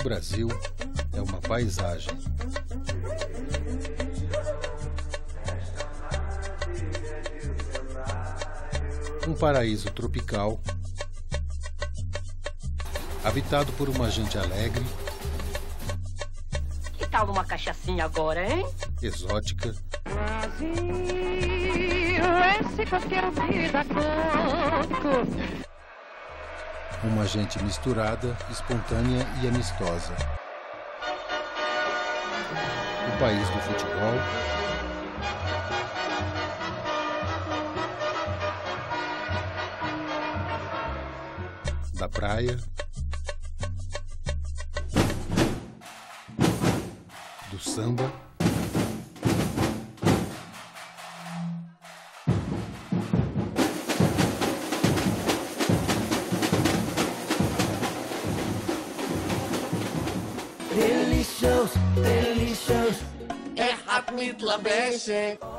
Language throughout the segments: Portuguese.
O Brasil é uma paisagem. Um paraíso tropical, habitado por uma gente alegre, Que tal uma cachaçinha agora, hein? exótica, Brasil, esse qualquer vida conto. Uma gente misturada, espontânea e amistosa. O país do futebol, da praia, do samba,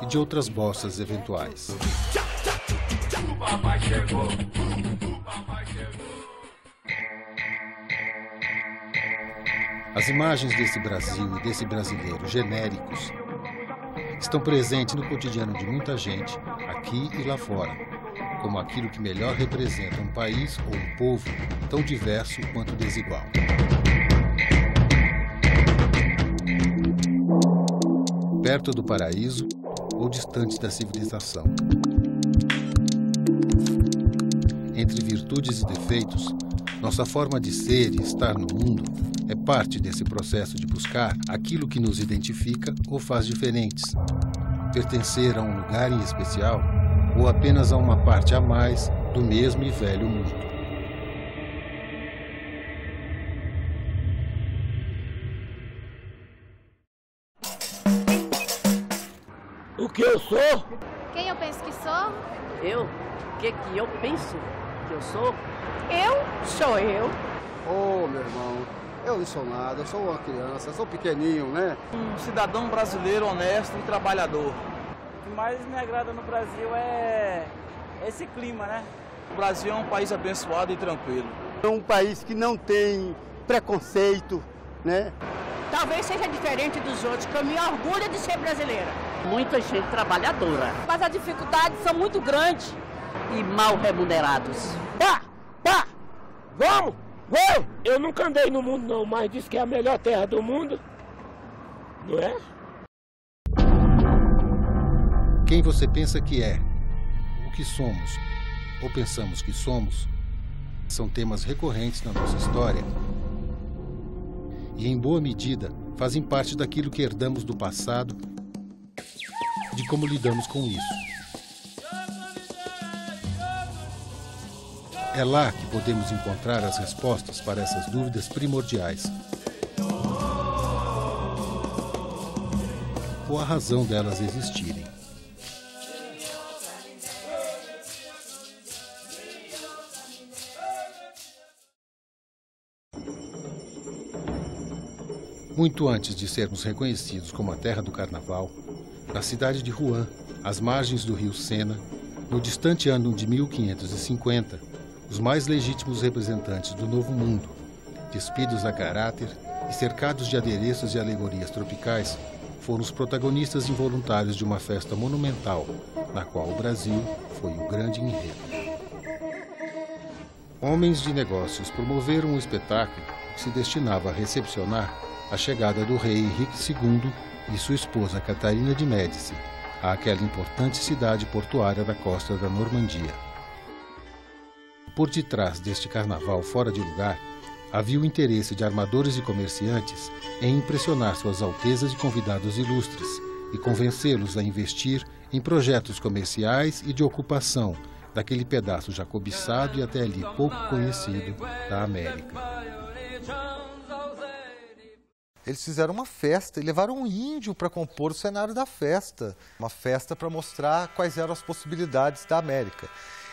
e de outras bossas eventuais. As imagens desse Brasil e desse brasileiro genéricos estão presentes no cotidiano de muita gente, aqui e lá fora, como aquilo que melhor representa um país ou um povo tão diverso quanto desigual. Perto do paraíso ou distante da civilização. Entre virtudes e defeitos, nossa forma de ser e estar no mundo é parte desse processo de buscar aquilo que nos identifica ou faz diferentes. Pertencer a um lugar em especial ou apenas a uma parte a mais do mesmo e velho mundo. Que eu sou? Quem eu penso que sou? Eu? O que que eu penso que eu sou? Eu sou eu. Ô, meu irmão, eu não sou nada, eu sou uma criança, sou pequenininho, né? um cidadão brasileiro honesto e trabalhador. O que mais me agrada no Brasil é esse clima, né? O Brasil é um país abençoado e tranquilo. É um país que não tem preconceito, né? Talvez seja diferente dos outros, que eu me orgulho de ser brasileira. Muita gente trabalhadora. Mas as dificuldades são muito grandes. E mal remunerados. Pá! Pá! Vamos! Vamos! Eu nunca andei no mundo não, mas diz que é a melhor terra do mundo. Não é? Quem você pensa que é, o que somos ou pensamos que somos, são temas recorrentes na nossa história e, em boa medida, fazem parte daquilo que herdamos do passado, de como lidamos com isso. É lá que podemos encontrar as respostas para essas dúvidas primordiais. Ou a razão delas existirem. Muito antes de sermos reconhecidos como a terra do carnaval, na cidade de Rouen, às margens do rio Sena, no distante ano de 1550, os mais legítimos representantes do Novo Mundo, despidos a caráter e cercados de adereços e alegorias tropicais, foram os protagonistas involuntários de uma festa monumental, na qual o Brasil foi o grande enredo. Homens de negócios promoveram um espetáculo que se destinava a recepcionar a chegada do rei Henrique II e sua esposa Catarina de Médici àquela importante cidade portuária da costa da Normandia. Por detrás deste carnaval fora de lugar, havia o interesse de armadores e comerciantes em impressionar suas altezas e convidados ilustres e convencê-los a investir em projetos comerciais e de ocupação daquele pedaço já cobiçado e até ali pouco conhecido da América. Eles fizeram uma festa e levaram um índio para compor o cenário da festa. Uma festa para mostrar quais eram as possibilidades da América.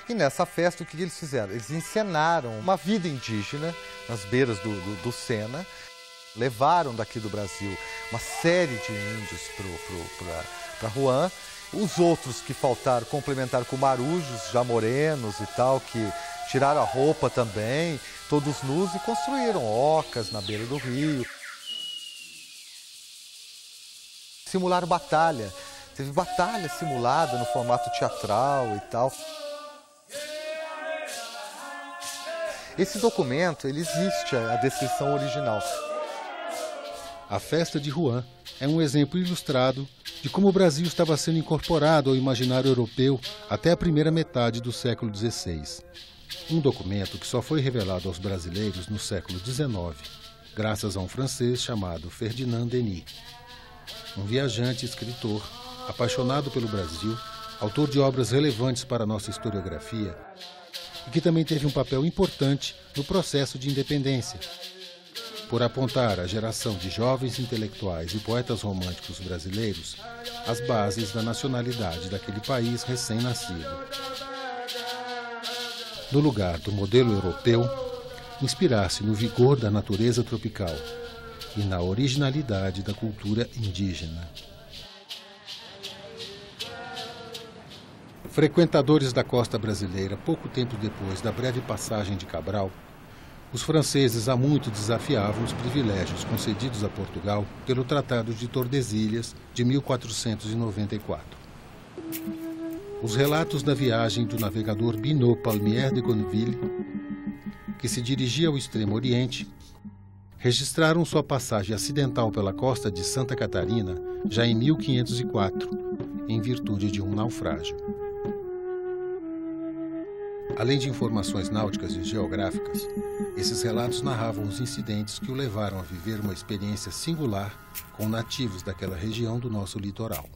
E nessa festa, o que eles fizeram? Eles encenaram uma vida indígena nas beiras do, do, do Sena. Levaram daqui do Brasil uma série de índios para Rouen. Os outros que faltaram complementaram com marujos já morenos e tal, que tiraram a roupa também, todos nus e construíram ocas na beira do rio. Simularam batalha. Teve batalha simulada no formato teatral e tal. Esse documento, ele existe, a descrição original. A festa de Rouen é um exemplo ilustrado de como o Brasil estava sendo incorporado ao imaginário europeu até a primeira metade do século XVI. Um documento que só foi revelado aos brasileiros no século XIX, graças a um francês chamado Ferdinand Denis. Um viajante escritor, apaixonado pelo Brasil, autor de obras relevantes para a nossa historiografia, e que também teve um papel importante no processo de independência, por apontar à geração de jovens intelectuais e poetas românticos brasileiros as bases da nacionalidade daquele país recém-nascido. No lugar do modelo europeu, inspirar-se no vigor da natureza tropical e na originalidade da cultura indígena. Frequentadores da costa brasileira, pouco tempo depois da breve passagem de Cabral, os franceses há muito desafiavam os privilégios concedidos a Portugal pelo Tratado de Tordesilhas de 1494. Os relatos da viagem do navegador Binot Palmier de Gonneville, que se dirigia ao Extremo Oriente, registraram sua passagem acidental pela costa de Santa Catarina já em 1504, em virtude de um naufrágio. Além de informações náuticas e geográficas, esses relatos narravam os incidentes que o levaram a viver uma experiência singular com nativos daquela região do nosso litoral.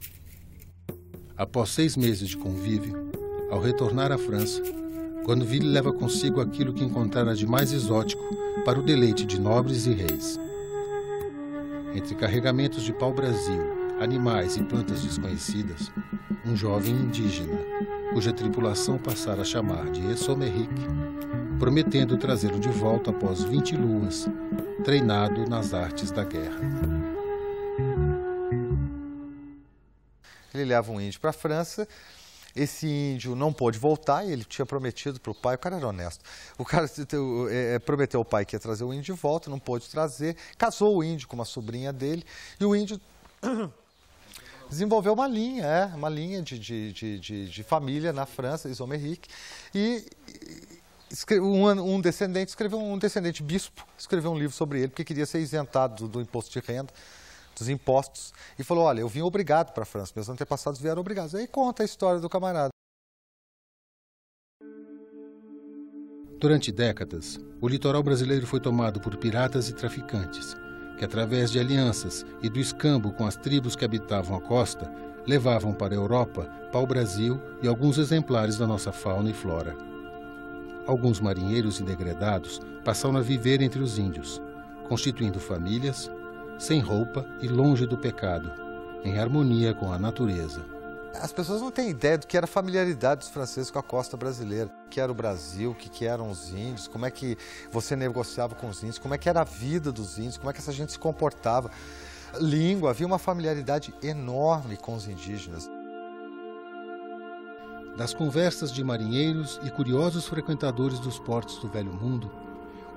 Após seis meses de convívio, ao retornar à França, Gonneville leva consigo aquilo que encontrara de mais exótico para o deleite de nobres e reis. Entre carregamentos de pau-brasil, animais e plantas desconhecidas, um jovem indígena, cuja tripulação passara a chamar de Esomeric, prometendo trazê-lo de volta após 20 luas, treinado nas artes da guerra. Ele leva um índio para a França. Esse índio não pôde voltar e ele tinha prometido para o pai. O cara era honesto. O cara é, prometeu ao pai que ia trazer o índio de volta, não pôde trazer. Casou o índio com uma sobrinha dele e o índio desenvolveu uma linha, é, uma linha de, de, de, de, família na França, Isomeric, e um, descendente escreveu um descendente bispo escreveu um livro sobre ele porque queria ser isentado do, do imposto de renda dos impostos e falou olha eu vim obrigado para a França meus antepassados vieram obrigados aí conta a história do camarada durante décadas o litoral brasileiro foi tomado por piratas e traficantes que, através de alianças e do escambo com as tribos que habitavam a costa, levavam para a Europa, pau-brasil e alguns exemplares da nossa fauna e flora. Alguns marinheiros e degredados passaram a viver entre os índios, constituindo famílias, sem roupa e longe do pecado, em harmonia com a natureza. As pessoas não têm ideia do que era a familiaridade dos franceses com a costa brasileira, o que era o Brasil, o que eram os índios, como é que você negociava com os índios, como é que era a vida dos índios, como é que essa gente se comportava. Língua, havia uma familiaridade enorme com os indígenas. Das conversas de marinheiros e curiosos frequentadores dos portos do Velho Mundo,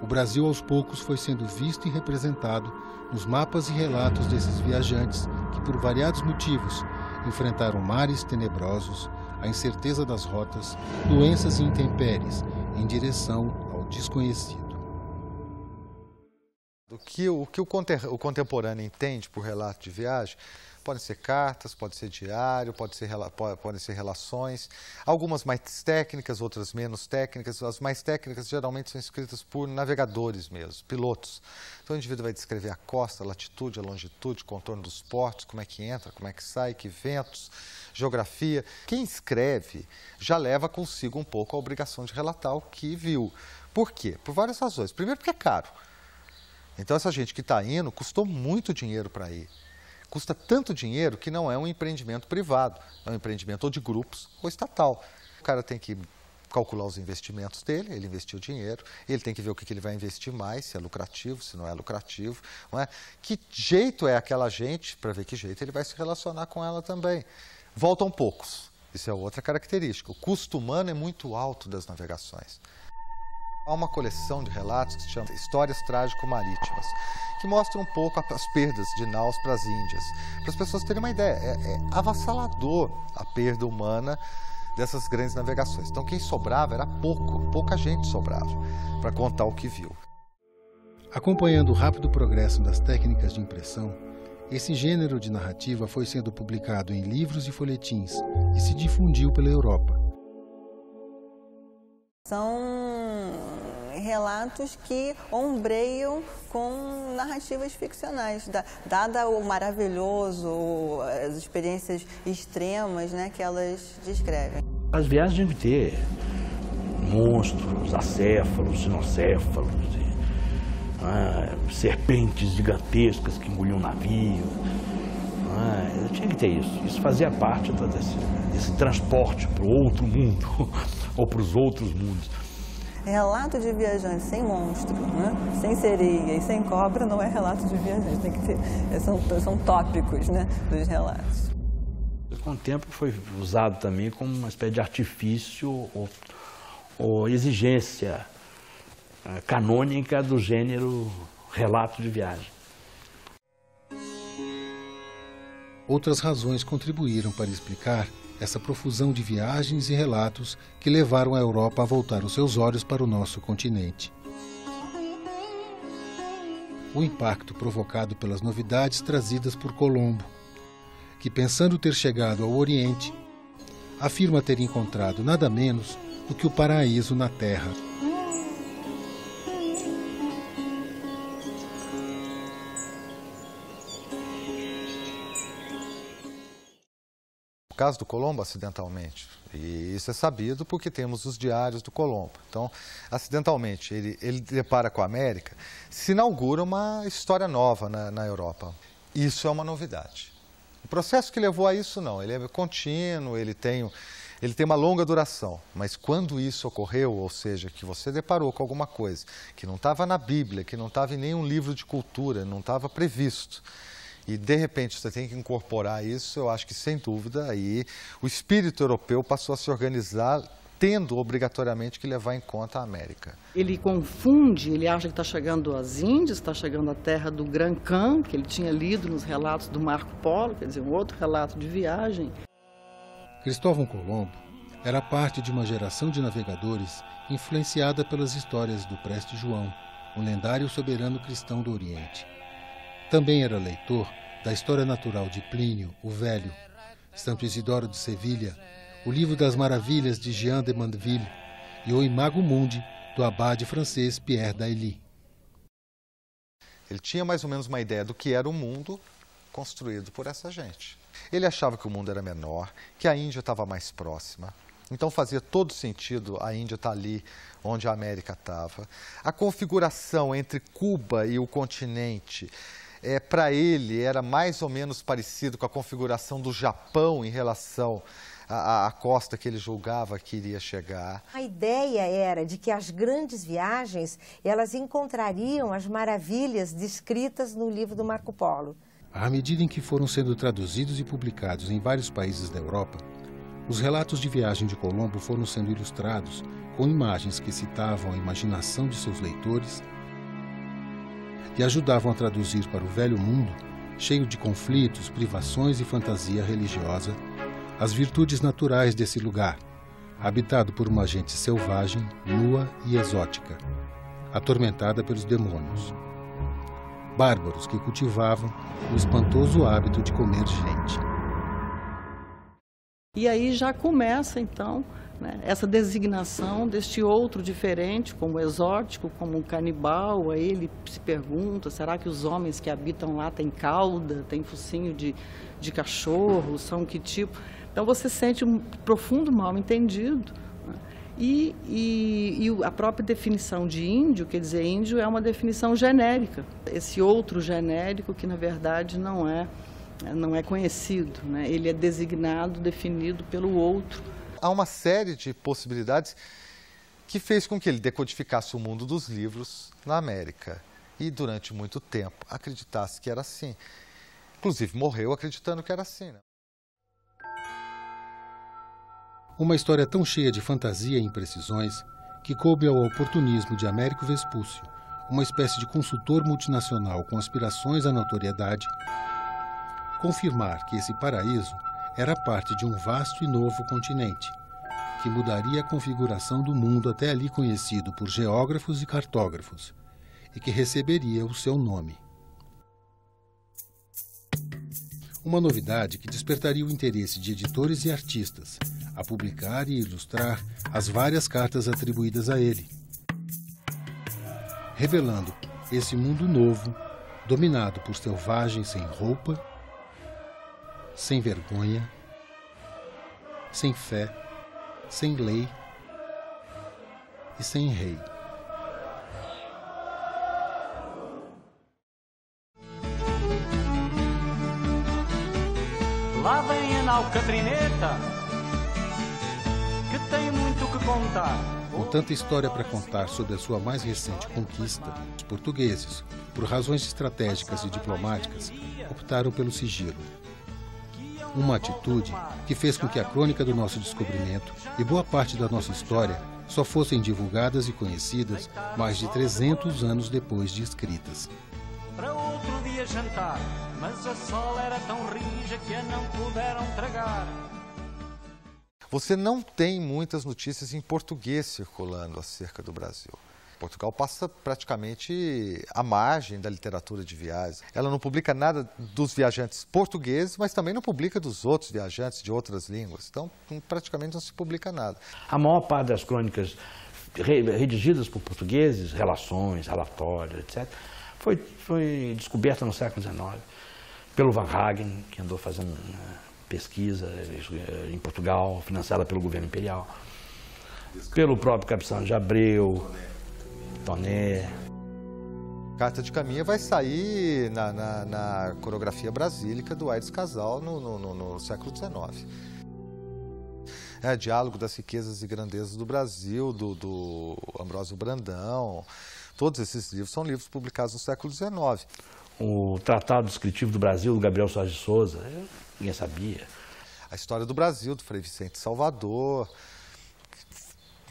o Brasil aos poucos foi sendo visto e representado nos mapas e relatos desses viajantes que, por variados motivos, enfrentaram mares tenebrosos, a incerteza das rotas, doenças e intempéries em direção ao desconhecido. O que, o, que o, contemporâneo entende por relato de viagem podem ser cartas, pode ser diário, pode ser, podem ser relações, algumas mais técnicas, outras menos técnicas. As mais técnicas geralmente são escritas por navegadores mesmo, pilotos. Então o indivíduo vai descrever a costa, a latitude, a longitude, o contorno dos portos, como é que entra, como é que sai, que ventos, geografia. Quem escreve já leva consigo um pouco a obrigação de relatar o que viu. Por quê? Por várias razões. Primeiro porque é caro. Então essa gente que está indo custou muito dinheiro para ir custa tanto dinheiro que não é um empreendimento privado, é um empreendimento ou de grupos ou estatal. O cara tem que calcular os investimentos dele, ele investiu dinheiro, ele tem que ver o que ele vai investir mais, se é lucrativo, se não é lucrativo, não é? Que jeito é aquela gente, para ver que jeito ele vai se relacionar com ela também. Voltam poucos, isso é outra característica. O custo humano é muito alto das navegações. Há uma coleção de relatos que se chama Histórias Trágico-Marítimas, que mostra um pouco as perdas de naus para as Índias. Para as pessoas terem uma ideia, é, é avassalador a perda humana dessas grandes navegações. Então, quem sobrava era pouco, pouca gente sobrava para contar o que viu. Acompanhando o rápido progresso das técnicas de impressão, esse gênero de narrativa foi sendo publicado em livros e folhetins e se difundiu pela Europa. São relatos que ombreiam com narrativas ficcionais, dada o maravilhoso, as experiências extremas né, que elas descrevem. As viagens devem ter monstros, acéfalos, sinocéfalos, ah, serpentes gigantescas que engoliam navio. Ah, tinha que ter isso. Isso fazia parte desse, desse transporte para o outro mundo ou para os outros mundos. Relato de viajante sem monstro, né? sem sereia e sem cobra não é relato de viajante. Tem que ter, são, são tópicos né, dos relatos. Com o tempo foi usado também como uma espécie de artifício ou, ou exigência uh, canônica do gênero relato de viagem. Outras razões contribuíram para explicar essa profusão de viagens e relatos que levaram a Europa a voltar os seus olhos para o nosso continente. O impacto provocado pelas novidades trazidas por Colombo, que, pensando ter chegado ao Oriente, afirma ter encontrado nada menos do que o paraíso na Terra. Caso do Colombo, acidentalmente, e isso é sabido porque temos os diários do Colombo. Então, acidentalmente, ele, ele depara com a América, se inaugura uma história nova na, na Europa. Isso é uma novidade. O processo que levou a isso, não. Ele é contínuo, ele tem, ele tem uma longa duração. Mas quando isso ocorreu, ou seja, que você deparou com alguma coisa que não estava na Bíblia, que não estava em nenhum livro de cultura, não estava previsto, e de repente você tem que incorporar isso, eu acho que sem dúvida aí o espírito europeu passou a se organizar tendo obrigatoriamente que levar em conta a América. Ele confunde, ele acha que está chegando às Índias, está chegando à terra do Gran Khan, que ele tinha lido nos relatos do Marco Polo, quer dizer, um outro relato de viagem. Cristóvão Colombo era parte de uma geração de navegadores influenciada pelas histórias do Preste João, um lendário soberano cristão do Oriente. Também era leitor da História Natural de Plínio, o Velho, Santo Isidoro de Sevilha, o Livro das Maravilhas de Jean de Mandeville e o Imago Mundi, do abade francês Pierre Dailly. Ele tinha mais ou menos uma ideia do que era o mundo construído por essa gente. Ele achava que o mundo era menor, que a Índia estava mais próxima. Então fazia todo sentido a Índia estar ali onde a América estava. A configuração entre Cuba e o continente é, para ele era mais ou menos parecido com a configuração do Japão em relação à, à, costa que ele julgava que iria chegar. A ideia era de que as grandes viagens elas encontrariam as maravilhas descritas no livro do Marco Polo. À medida em que foram sendo traduzidos e publicados em vários países da Europa, os relatos de viagem de Colombo foram sendo ilustrados com imagens que citavam a imaginação de seus leitores e ajudavam a traduzir para o velho mundo, cheio de conflitos, privações e fantasia religiosa, as virtudes naturais desse lugar, habitado por uma gente selvagem, nua e exótica, atormentada pelos demônios. Bárbaros que cultivavam o espantoso hábito de comer gente. E aí já começa então né? Essa designação deste outro diferente, como exótico, como um canibal, aí ele se pergunta, será que os homens que habitam lá têm cauda, têm focinho de, de cachorro, são que tipo? Então você sente um profundo mal entendido. Né? E, e, e, a própria definição de índio, quer dizer, índio é uma definição genérica. Esse outro genérico que, na verdade, não é, não é conhecido. Né? Ele é designado, definido pelo outro há uma série de possibilidades que fez com que ele decodificasse o mundo dos livros na América. E durante muito tempo acreditasse que era assim. Inclusive morreu acreditando que era assim. Né? Uma história tão cheia de fantasia e imprecisões que coube ao oportunismo de Américo Vespúcio, uma espécie de consultor multinacional com aspirações à notoriedade, confirmar que esse paraíso era parte de um vasto e novo continente, que mudaria a configuração do mundo até ali conhecido por geógrafos e cartógrafos, e que receberia o seu nome. Uma novidade que despertaria o interesse de editores e artistas a publicar e ilustrar as várias cartas atribuídas a ele, revelando esse mundo novo, dominado por selvagens sem roupa, sem vergonha, sem fé, sem lei e sem rei. Lá vem a nau Catrineta, que tem muito que contar. Com tanta história para contar sobre a sua mais recente conquista, os portugueses, por razões estratégicas e diplomáticas, optaram pelo sigilo. Uma atitude que fez com que a crônica do nosso descobrimento e boa parte da nossa história só fossem divulgadas e conhecidas mais de 300 anos depois de escritas. Para outro dia jantar, mas a sol era tão rija que a não puderam tragar. Você não tem muitas notícias em português circulando acerca do Brasil. Portugal passa praticamente à margem da literatura de viagens. Ela não publica nada dos viajantes portugueses, mas também não publica dos outros viajantes de outras línguas. Então, praticamente não se publica nada. A maior parte das crônicas redigidas por portugueses, relações, relatórios, etc., foi, foi descoberta no século XIX pelo Van Hagen, que andou fazendo né, pesquisa eh, em Portugal, financiada pelo governo imperial, pelo próprio Capistrano de Abreu, Toné. Carta de Caminha vai sair na, na, na coreografia brasílica do Aires Casal no, no, no, no século XIX. É, Diálogo das Riquezas e Grandezas do Brasil, do, do Ambrósio Brandão. Todos esses livros são livros publicados no século XIX. O Tratado Descritivo do Brasil, do Gabriel Soares de Souza, ninguém sabia. A história do Brasil, do Frei Vicente Salvador,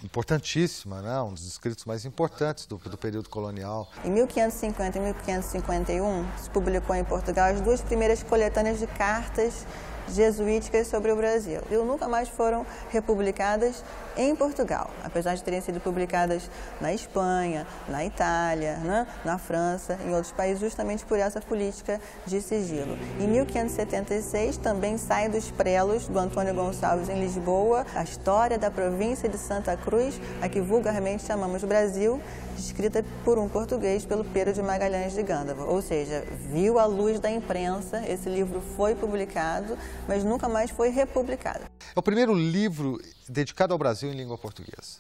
importantíssima, né? um dos escritos mais importantes do, do, período colonial. Em 1550 e 1551, se publicou em Portugal as duas primeiras coletâneas de cartas jesuíticas sobre o Brasil. E nunca mais foram republicadas em Portugal, apesar de terem sido publicadas na Espanha, na Itália, né, na França, em outros países, justamente por essa política de sigilo. Em 1576, também sai dos prelos do Antônio Gonçalves em Lisboa a história da província de Santa Cruz, a que vulgarmente chamamos Brasil, escrita por um português, pelo Pedro de Magalhães de Gândava. Ou seja, viu a luz da imprensa, esse livro foi publicado, mas nunca mais foi republicado. É o primeiro livro dedicado ao Brasil em língua portuguesa.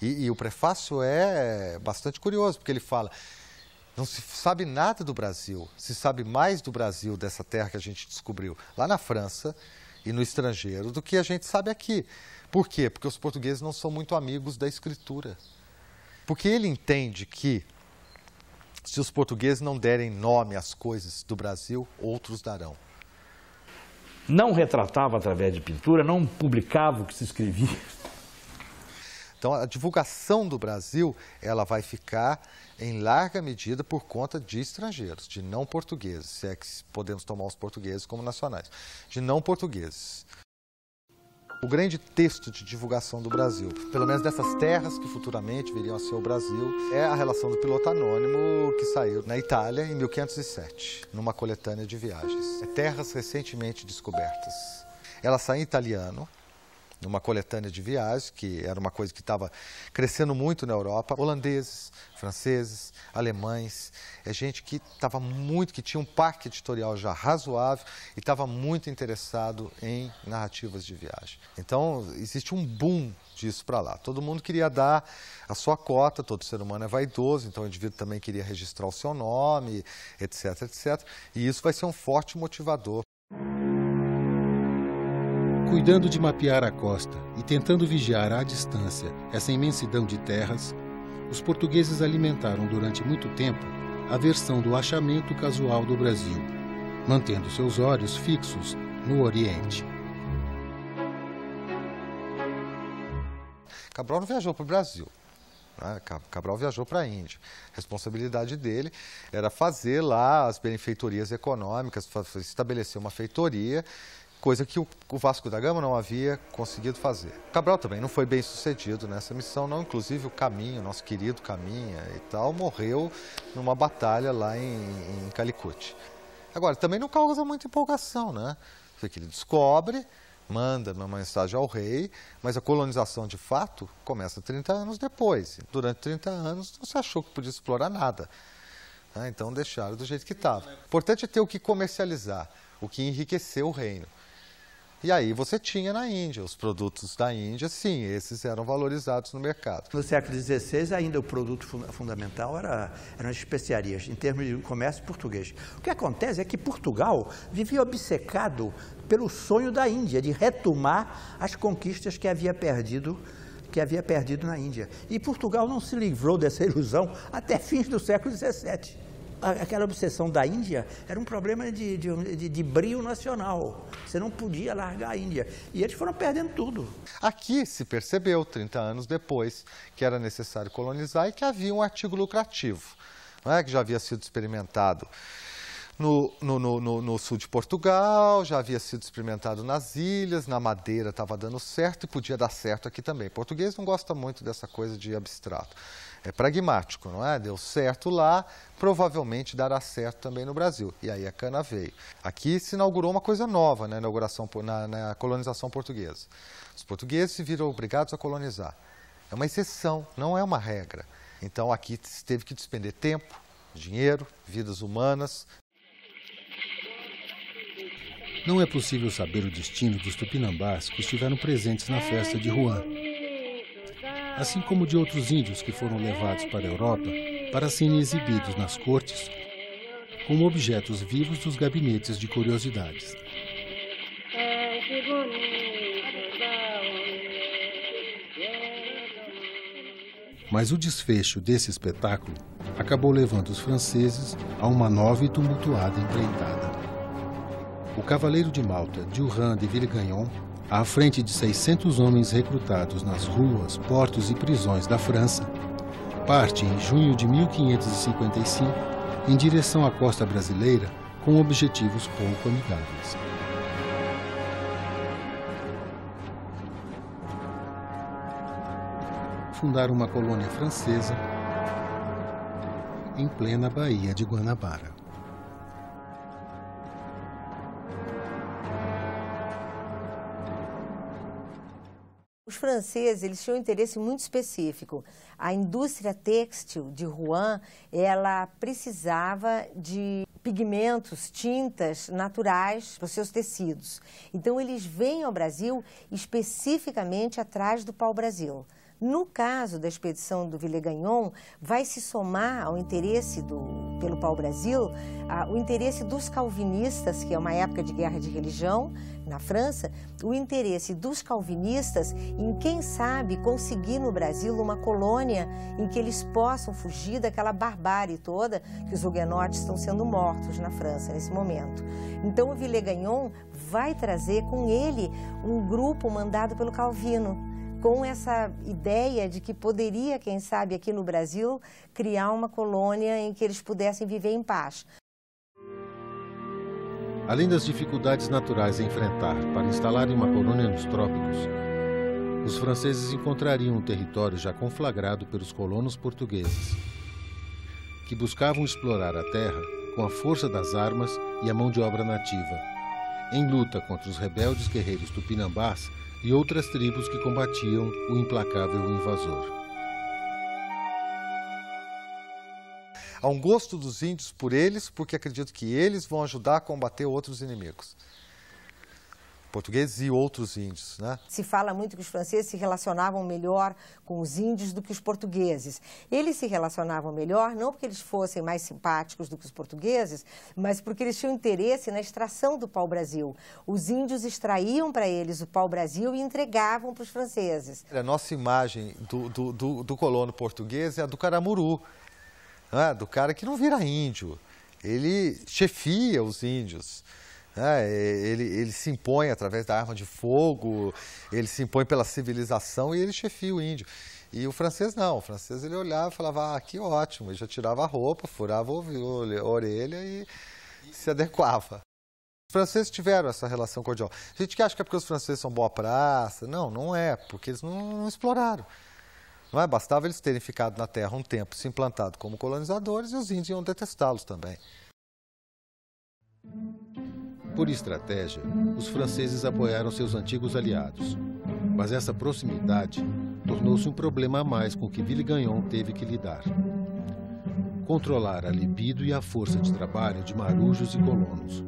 E, e o prefácio é bastante curioso, porque ele fala não se sabe nada do Brasil, se sabe mais do Brasil, dessa terra que a gente descobriu lá na França e no estrangeiro, do que a gente sabe aqui. Por quê? Porque os portugueses não são muito amigos da escritura. Porque ele entende que se os portugueses não derem nome às coisas do Brasil, outros darão. Não retratava através de pintura, não publicava o que se escrevia. Então, a divulgação do Brasil, ela vai ficar em larga medida por conta de estrangeiros, de não portugueses, se é que podemos tomar os portugueses como nacionais, de não portugueses o grande texto de divulgação do Brasil, pelo menos dessas terras que futuramente viriam a ser o Brasil, é a relação do piloto anônimo que saiu na Itália em 1507, numa coletânea de viagens. É terras recentemente descobertas. Ela sai em italiano, numa coletânea de viagens, que era uma coisa que estava crescendo muito na Europa, holandeses, franceses, alemães, é gente que estava muito, que tinha um parque editorial já razoável e estava muito interessado em narrativas de viagem. Então, existe um boom disso para lá. Todo mundo queria dar a sua cota, todo ser humano é vaidoso, então o indivíduo também queria registrar o seu nome, etc, etc. E isso vai ser um forte motivador Cuidando de mapear a costa e tentando vigiar à distância essa imensidão de terras, os portugueses alimentaram durante muito tempo a versão do achamento casual do Brasil, mantendo seus olhos fixos no Oriente. Cabral não viajou para o Brasil. Né? Cabral viajou para a Índia. A responsabilidade dele era fazer lá as benfeitorias econômicas, estabelecer uma feitoria, coisa que o, Vasco da Gama não havia conseguido fazer. Cabral também não foi bem sucedido nessa missão, não. Inclusive o Caminho, nosso querido Caminha e tal, morreu numa batalha lá em, em Calicut. Agora, também não causa muita empolgação, né? Porque ele descobre, manda uma mensagem ao rei, mas a colonização de fato começa 30 anos depois. Durante 30 anos não se achou que podia explorar nada. Né? Então deixaram do jeito que estava. Importante é ter o que comercializar, o que enriqueceu o reino. E aí você tinha na Índia, os produtos da Índia, sim, esses eram valorizados no mercado. No século XVI, ainda o produto fundamental era, eram as especiarias, em termos de comércio português. O que acontece é que Portugal vivia obcecado pelo sonho da Índia, de retomar as conquistas que havia perdido que havia perdido na Índia. E Portugal não se livrou dessa ilusão até fins do século XVII aquela obsessão da Índia era um problema de, de, de, de, brio nacional. Você não podia largar a Índia. E eles foram perdendo tudo. Aqui se percebeu, 30 anos depois, que era necessário colonizar e que havia um artigo lucrativo, é? que já havia sido experimentado. No, no, no, no, sul de Portugal, já havia sido experimentado nas ilhas, na Madeira estava dando certo e podia dar certo aqui também. Português não gosta muito dessa coisa de abstrato é pragmático, não é? Deu certo lá, provavelmente dará certo também no Brasil. E aí a cana veio. Aqui se inaugurou uma coisa nova na inauguração, na, na colonização portuguesa. Os portugueses se viram obrigados a colonizar. É uma exceção, não é uma regra. Então aqui teve que despender tempo, dinheiro, vidas humanas. Não é possível saber o destino dos tupinambás que estiveram presentes na festa de Juan assim como de outros índios que foram levados para a Europa para serem exibidos nas cortes como objetos vivos dos gabinetes de curiosidades. Mas o desfecho desse espetáculo acabou levando os franceses a uma nova e tumultuada empreitada. O cavaleiro de Malta, Durand de Villegagnon, à frente de 600 homens recrutados nas ruas, portos e prisões da França, parte em junho de 1555 em direção à costa brasileira com objetivos pouco amigáveis. Fundar uma colônia francesa em plena Baía de Guanabara. Os franceses eles tinham um interesse muito específico. A indústria têxtil de Rouen, ela precisava de pigmentos, tintas naturais para os seus tecidos. Então eles vêm ao Brasil especificamente atrás do pau-brasil. No caso da expedição do Villegagnon, vai se somar ao interesse do, pelo pau-brasil o interesse dos calvinistas, que é uma época de guerra de religião na França, o interesse dos calvinistas em, quem sabe, conseguir no Brasil uma colônia em que eles possam fugir daquela barbárie toda que os huguenotes estão sendo mortos na França nesse momento. Então o Villegagnon vai trazer com ele um grupo mandado pelo Calvino com essa ideia de que poderia, quem sabe, aqui no Brasil, criar uma colônia em que eles pudessem viver em paz. Além das dificuldades naturais a enfrentar para instalarem uma colônia nos trópicos, os franceses encontrariam um território já conflagrado pelos colonos portugueses, que buscavam explorar a terra com a força das armas e a mão de obra nativa, em luta contra os rebeldes guerreiros tupinambás e outras tribos que combatiam o implacável invasor. Há um gosto dos índios por eles, porque acredito que eles vão ajudar a combater outros inimigos portugueses e outros índios. Né? Se fala muito que os franceses se relacionavam melhor com os índios do que os portugueses. Eles se relacionavam melhor não porque eles fossem mais simpáticos do que os portugueses, mas porque eles tinham interesse na extração do pau-brasil. Os índios extraíam para eles o pau-brasil e entregavam para os franceses. A nossa imagem do, do, do, do colono português é a do caramuru, né? do cara que não vira índio. Ele chefia os índios. É, ele, ele se impõe através da arma de fogo, ele se impõe pela civilização e ele chefia o índio. E o francês não, o francês ele olhava e falava, ah, que ótimo, ele já tirava a roupa, furava a orelha e se adequava. Os franceses tiveram essa relação cordial. A gente que acha que é porque os franceses são boa praça. Não, não é, porque eles não, não exploraram. Não é? Bastava eles terem ficado na terra um tempo, se implantado como colonizadores e os índios iam detestá-los também. Por estratégia, os franceses apoiaram seus antigos aliados. Mas essa proximidade tornou-se um problema a mais com que Villegagnon teve que lidar. Controlar a libido e a força de trabalho de marujos e colonos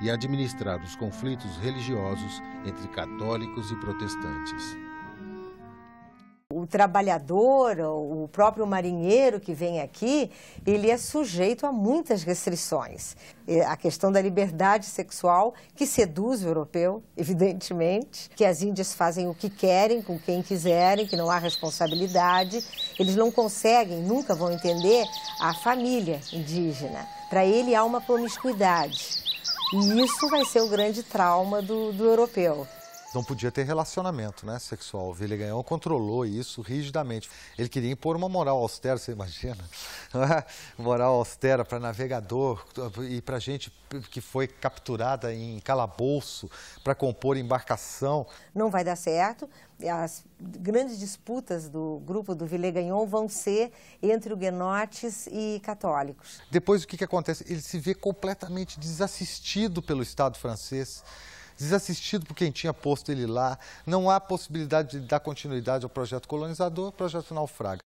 e administrar os conflitos religiosos entre católicos e protestantes. O trabalhador, o próprio marinheiro que vem aqui, ele é sujeito a muitas restrições. A questão da liberdade sexual, que seduz o europeu, evidentemente, que as índias fazem o que querem, com quem quiserem, que não há responsabilidade. Eles não conseguem, nunca vão entender a família indígena. Para ele há uma promiscuidade. E isso vai ser o grande trauma do, do europeu. Não podia ter relacionamento né, sexual. O Villegagnon controlou isso rigidamente. Ele queria impor uma moral austera, você imagina? moral austera para navegador e para gente que foi capturada em calabouço para compor embarcação. Não vai dar certo. As grandes disputas do grupo do Villegagnon vão ser entre huguenotes e católicos. Depois o que, que acontece? Ele se vê completamente desassistido pelo Estado francês desassistido por quem tinha posto ele lá, não há possibilidade de dar continuidade ao projeto colonizador, o projeto naufraga.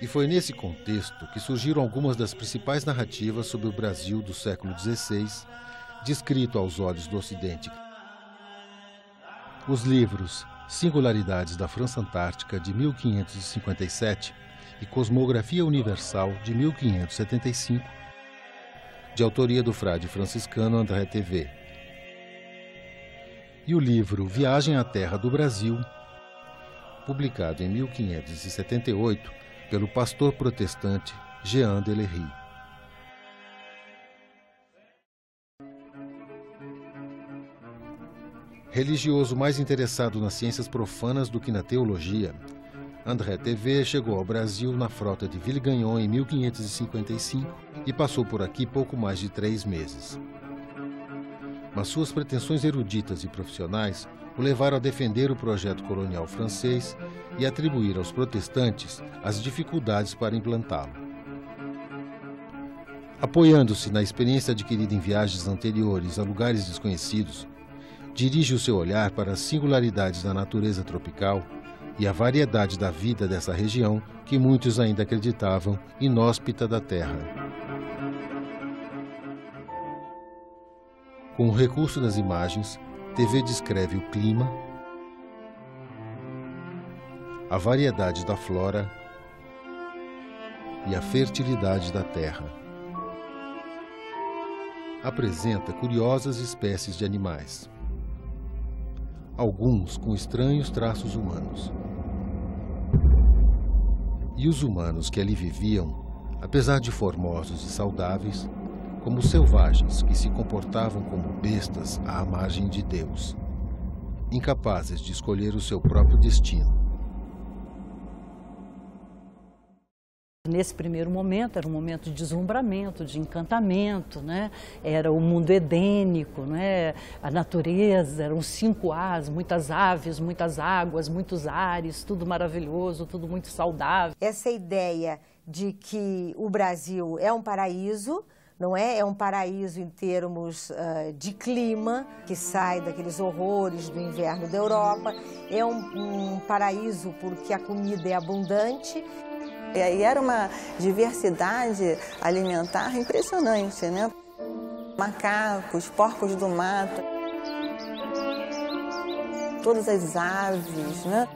E foi nesse contexto que surgiram algumas das principais narrativas sobre o Brasil do século XVI, descrito aos olhos do Ocidente. Os livros Singularidades da França Antártica, de 1557, e Cosmografia Universal, de 1575, de autoria do frade franciscano André TV, e o livro Viagem à Terra do Brasil, publicado em 1578 pelo pastor protestante Jean Delery. Religioso mais interessado nas ciências profanas do que na teologia, André TV chegou ao Brasil na frota de Villegagnon em 1555 e passou por aqui pouco mais de três meses mas suas pretensões eruditas e profissionais o levaram a defender o projeto colonial francês e atribuir aos protestantes as dificuldades para implantá-lo. Apoiando-se na experiência adquirida em viagens anteriores a lugares desconhecidos, dirige o seu olhar para as singularidades da natureza tropical e a variedade da vida dessa região que muitos ainda acreditavam inóspita da terra. Com o recurso das imagens, TV descreve o clima, a variedade da flora e a fertilidade da terra. Apresenta curiosas espécies de animais, alguns com estranhos traços humanos. E os humanos que ali viviam, apesar de formosos e saudáveis, como selvagens que se comportavam como bestas à margem de Deus, incapazes de escolher o seu próprio destino. Nesse primeiro momento era um momento de deslumbramento, de encantamento, né? era o mundo edênico, né? a natureza, eram cinco As, muitas aves, muitas águas, muitos ares, tudo maravilhoso, tudo muito saudável. Essa ideia de que o Brasil é um paraíso, não é? É um paraíso em termos uh, de clima, que sai daqueles horrores do inverno da Europa. É um, um paraíso porque a comida é abundante. E aí era uma diversidade alimentar impressionante, né? Macacos, porcos do mato, todas as aves, né?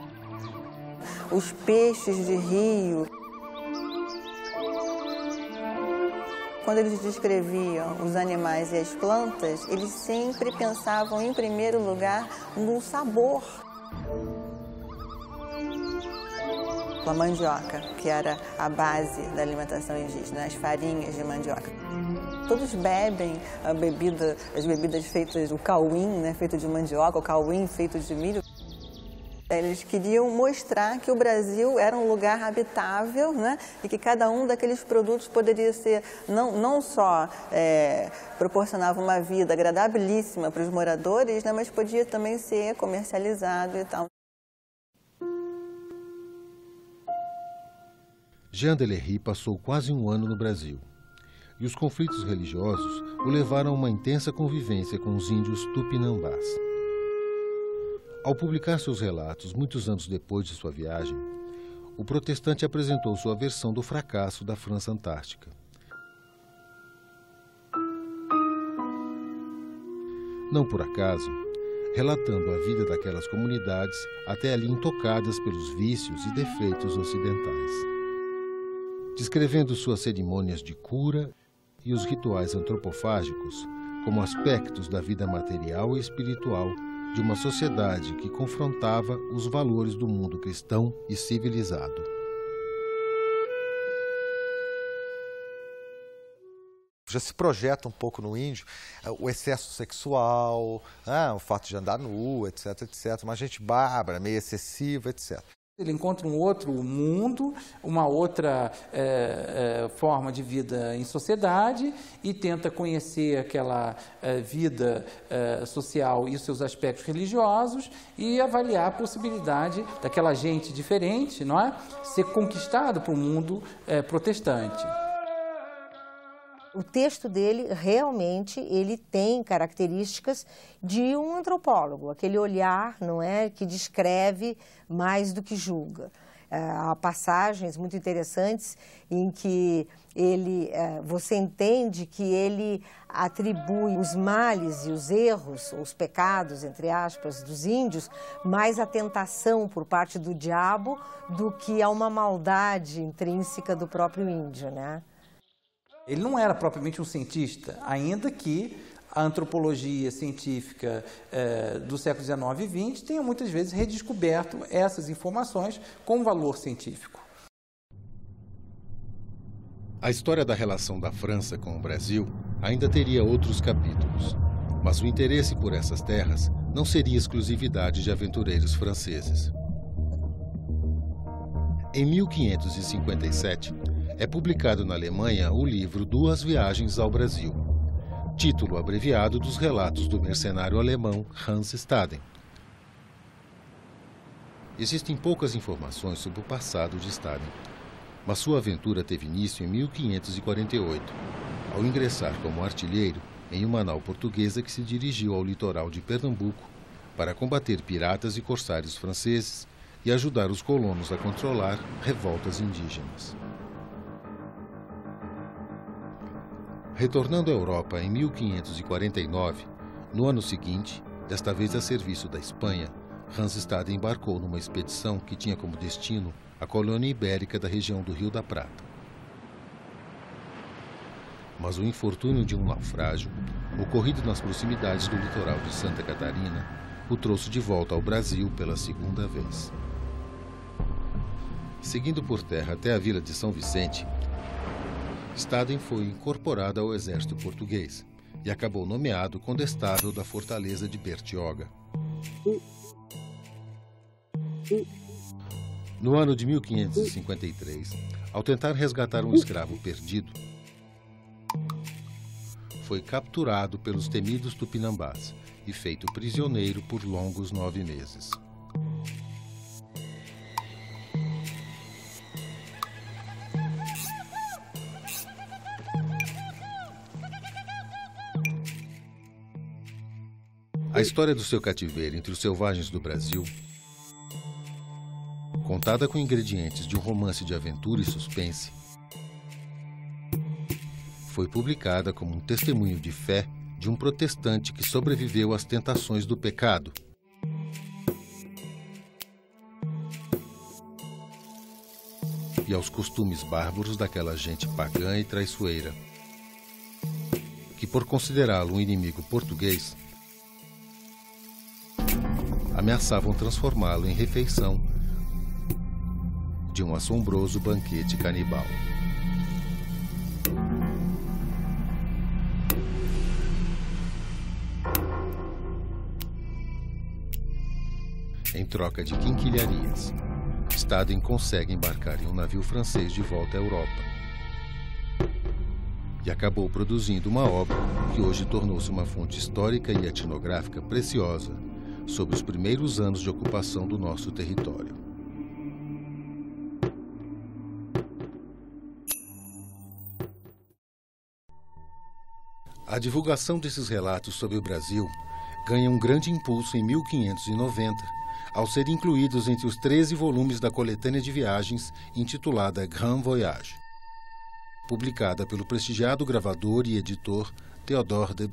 Os peixes de rio. Quando eles descreviam os animais e as plantas, eles sempre pensavam, em primeiro lugar, no sabor. A mandioca, que era a base da alimentação indígena, as farinhas de mandioca. Todos bebem a bebida, as bebidas feitas, o cauim, né, feito de mandioca, o cauim feito de milho. Eles queriam mostrar que o Brasil era um lugar habitável né? e que cada um daqueles produtos poderia ser, não, não só é, proporcionava uma vida agradabilíssima para os moradores, né? mas podia também ser comercializado e tal. Jean Delery passou quase um ano no Brasil. E os conflitos religiosos o levaram a uma intensa convivência com os índios tupinambás. Ao publicar seus relatos muitos anos depois de sua viagem, o protestante apresentou sua versão do fracasso da França Antártica. Não por acaso, relatando a vida daquelas comunidades até ali intocadas pelos vícios e defeitos ocidentais. Descrevendo suas cerimônias de cura e os rituais antropofágicos como aspectos da vida material e espiritual de uma sociedade que confrontava os valores do mundo cristão e civilizado. Já se projeta um pouco no índio eh, o excesso sexual, ah, o fato de andar nu, etc, etc. Uma gente bárbara, meio excessiva, etc. Ele encontra um outro mundo, uma outra é, é, forma de vida em sociedade e tenta conhecer aquela é, vida social e os seus aspectos religiosos e avaliar a possibilidade daquela gente diferente, não é, ser conquistado para o mundo protestante. O texto dele realmente ele tem características de um antropólogo, aquele olhar, não é, que descreve mais do que julga. É, há passagens muito interessantes em que ele, é, você entende que ele atribui os males e os erros, os pecados, entre aspas, dos índios, mais à tentação por parte do diabo do que a uma maldade intrínseca do próprio índio, né? Ele não era propriamente um cientista, ainda que a antropologia científica eh, do século XIX e XX tenha muitas vezes redescoberto essas informações com valor científico. A história da relação da França com o Brasil ainda teria outros capítulos, mas o interesse por essas terras não seria exclusividade de aventureiros franceses. Em 1557, é publicado na Alemanha o livro Duas Viagens ao Brasil, título abreviado dos relatos do mercenário alemão Hans Staden. Existem poucas informações sobre o passado de Staden, mas sua aventura teve início em 1548, ao ingressar como artilheiro em uma nau portuguesa que se dirigiu ao litoral de Pernambuco para combater piratas e corsários franceses e ajudar os colonos a controlar revoltas indígenas. Retornando à Europa em 1549, no ano seguinte, desta vez a serviço da Espanha, Hans embarcou numa expedição que tinha como destino a colônia ibérica da região do Rio da Prata. Mas o infortúnio de um naufrágio, ocorrido nas proximidades do litoral de Santa Catarina, o trouxe de volta ao Brasil pela segunda vez. Seguindo por terra até a vila de São Vicente, Staden foi incorporado ao exército português e acabou nomeado condestável da fortaleza de Bertioga. No ano de 1553, ao tentar resgatar um escravo perdido, foi capturado pelos temidos tupinambás e feito prisioneiro por longos nove meses. A história do seu cativeiro entre os selvagens do Brasil, contada com ingredientes de um romance de aventura e suspense, foi publicada como um testemunho de fé de um protestante que sobreviveu às tentações do pecado. E aos costumes bárbaros daquela gente pagã e traiçoeira, que, por considerá-lo um inimigo português, ameaçavam transformá-lo em refeição de um assombroso banquete canibal. em troca de quinquilharias. Staden consegue embarcar em um navio francês de volta à Europa. E acabou produzindo uma obra que hoje tornou-se uma fonte histórica e etnográfica preciosa sobre os primeiros anos de ocupação do nosso território. A divulgação desses relatos sobre o Brasil ganha um grande impulso em 1590, ao ser incluídos entre os 13 volumes da coletânea de viagens intitulada Grand Voyage, publicada pelo prestigiado gravador e editor Théodore de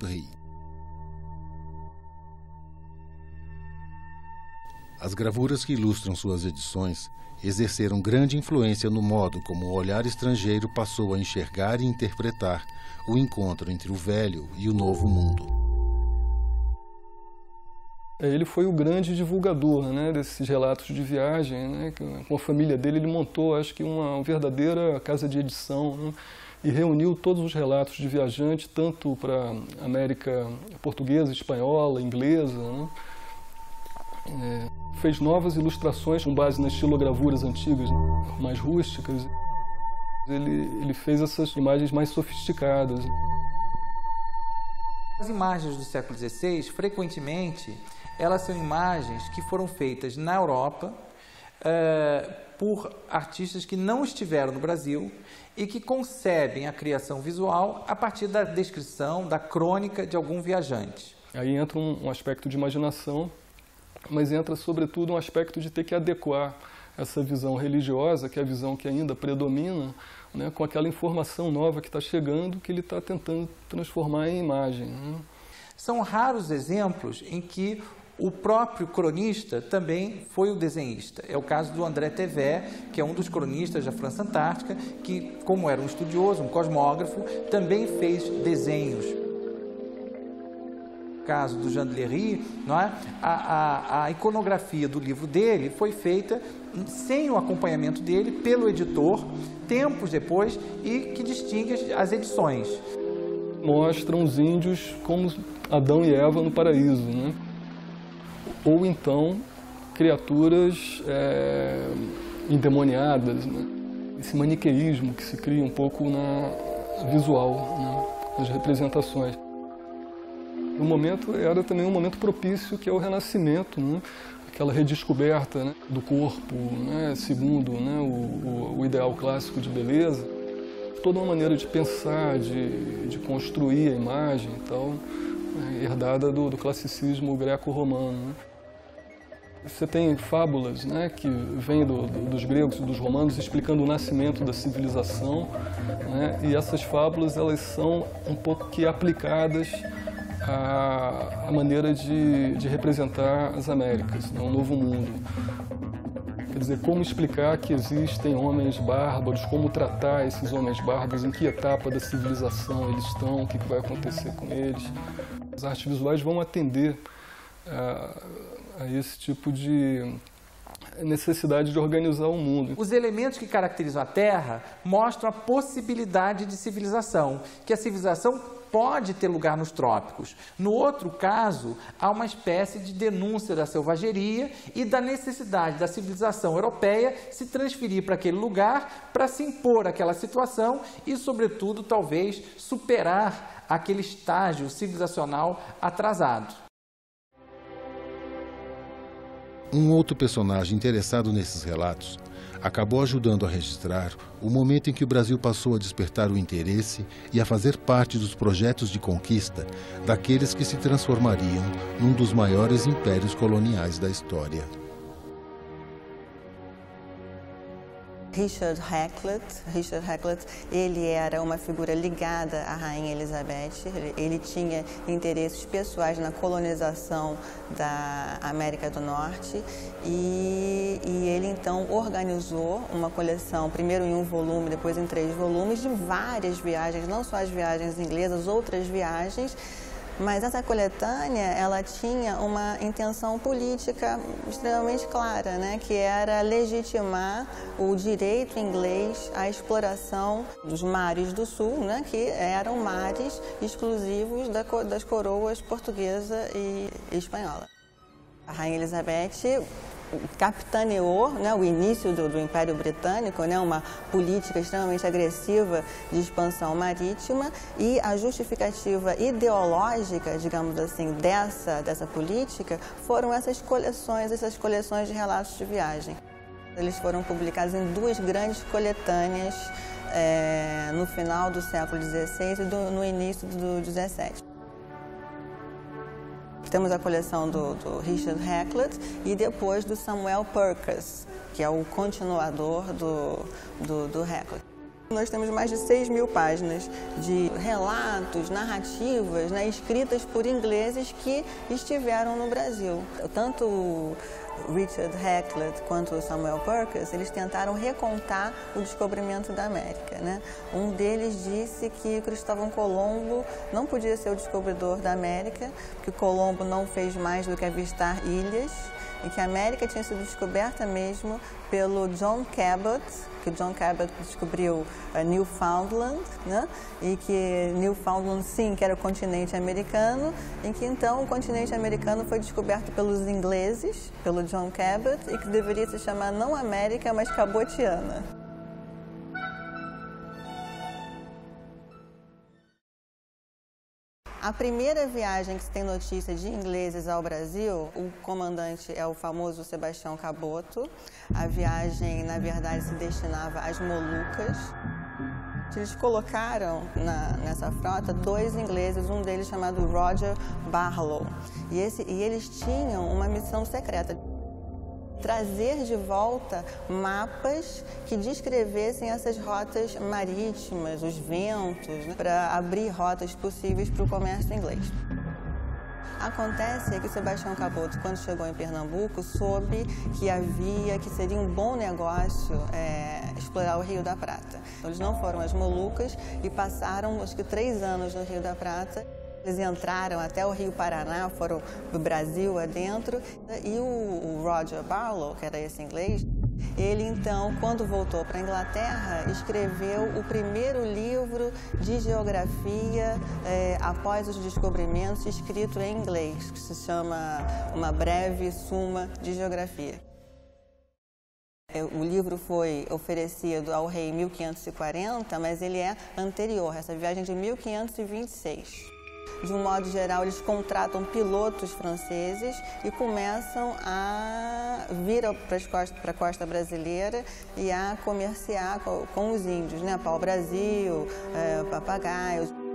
As gravuras que ilustram suas edições exerceram grande influência no modo como o olhar estrangeiro passou a enxergar e interpretar o encontro entre o velho e o novo mundo. Ele foi o grande divulgador né, desses relatos de viagem. Né, com a família dele, ele montou, acho que, uma verdadeira casa de edição né, e reuniu todos os relatos de viajante, tanto para a América portuguesa, espanhola, inglesa. Né, é, fez novas ilustrações com base nas estilogravuras antigas, né, mais rústicas. Ele, ele fez essas imagens mais sofisticadas. As imagens do século XVI, frequentemente, elas são imagens que foram feitas na Europa é, por artistas que não estiveram no Brasil e que concebem a criação visual a partir da descrição, da crônica de algum viajante. Aí entra um, um aspecto de imaginação, mas entra sobretudo um aspecto de ter que adequar essa visão religiosa, que é a visão que ainda predomina, né, com aquela informação nova que está chegando, que ele está tentando transformar em imagem. Né? São raros exemplos em que o próprio cronista também foi o desenhista. É o caso do André Tevé, que é um dos cronistas da França Antártica, que, como era um estudioso, um cosmógrafo, também fez desenhos. Caso do Jean Lery, não é? a, a, a iconografia do livro dele foi feita sem o acompanhamento dele pelo editor, tempos depois, e que distingue as edições. Mostram os índios como Adão e Eva no paraíso, né? ou então criaturas é, endemoniadas, né? esse maniqueísmo que se cria um pouco na visual, né? nas representações. O momento era também um momento propício que é o renascimento, né? aquela redescoberta né? do corpo, né? segundo né? O, o, o, ideal clássico de beleza. Toda uma maneira de pensar, de, de construir a imagem e tal, né? herdada do, do classicismo greco-romano. Né? Você tem fábulas né, que vêm do, do, dos gregos e dos romanos explicando o nascimento da civilização, né, e essas fábulas elas são um pouco que aplicadas à, à maneira de, de, representar as Américas, né, um novo mundo. Quer dizer, como explicar que existem homens bárbaros, como tratar esses homens bárbaros, em que etapa da civilização eles estão, o que vai acontecer com eles. As artes visuais vão atender a a esse tipo de necessidade de organizar o mundo. Os elementos que caracterizam a Terra mostram a possibilidade de civilização, que a civilização pode ter lugar nos trópicos. No outro caso, há uma espécie de denúncia da selvageria e da necessidade da civilização europeia se transferir para aquele lugar para se impor àquela situação e, sobretudo, talvez superar aquele estágio civilizacional atrasado. Um outro personagem interessado nesses relatos acabou ajudando a registrar o momento em que o Brasil passou a despertar o interesse e a fazer parte dos projetos de conquista daqueles que se transformariam num dos maiores impérios coloniais da história. Richard Hakluyt. Richard Hakluyt, ele era uma figura ligada à rainha Elizabeth. Ele, ele tinha interesses pessoais na colonização da América do Norte e, e, ele então organizou uma coleção, primeiro em um volume, depois em três volumes, de várias viagens, não só as viagens inglesas, outras viagens mas essa coletânea, ela tinha uma intenção política extremamente clara, né? que era legitimar o direito inglês à exploração dos mares do sul, né? que eram mares exclusivos das coroas portuguesa e espanhola. A Rainha Elizabeth capitaneou né, o início do, do, Império Britânico, né, uma política extremamente agressiva de expansão marítima e a justificativa ideológica, digamos assim, dessa, dessa política foram essas coleções, essas coleções de relatos de viagem. Eles foram publicados em duas grandes coletâneas é, no final do século XVI e do, no início do XVII. Temos a coleção do, do Richard Hacklett e depois do Samuel Purkes, que é o continuador do, do, do. Nós temos mais de 6 mil páginas de relatos, narrativas, né, escritas por ingleses que estiveram no Brasil. Tanto Richard Hacklett quanto Samuel Perkins, eles tentaram recontar o descobrimento da América. Né? Um deles disse que Cristóvão Colombo não podia ser o descobridor da América, que Colombo não fez mais do que avistar ilhas e que a América tinha sido descoberta mesmo pelo John Cabot, que John Cabot descobriu uh, Newfoundland, né? e que Newfoundland sim, que era o continente americano, e que então o continente americano foi descoberto pelos ingleses, pelo John Cabot, e que deveria se chamar não América, mas Cabotiana. A primeira viagem que se tem notícia de ingleses ao Brasil, o comandante é o famoso Sebastião Caboto. A viagem, na verdade, se destinava às Molucas. Eles colocaram na, nessa frota dois ingleses, um deles chamado Roger Barlow. E, esse, e eles tinham uma missão secreta trazer de volta mapas que descrevessem essas rotas marítimas, os ventos, né, para abrir rotas possíveis para o comércio inglês. Acontece que Sebastião Caboto, quando chegou em Pernambuco, soube que havia, que seria um bom negócio é, explorar o Rio da Prata. Então, eles não foram às Molucas e passaram, acho que, três anos no Rio da Prata. Eles entraram até o Rio Paraná, foram do Brasil adentro. E o, Roger Barlow, que era esse inglês, ele então, quando voltou para a Inglaterra, escreveu o primeiro livro de geografia é, após os descobrimentos, escrito em inglês, que se chama Uma Breve Suma de Geografia. É, o livro foi oferecido ao rei em 1540, mas ele é anterior, essa viagem de 1526 de um modo geral, eles contratam pilotos franceses e começam a vir para a costa brasileira e a comerciar com, os índios, né? Pau-Brasil, é, papagaios.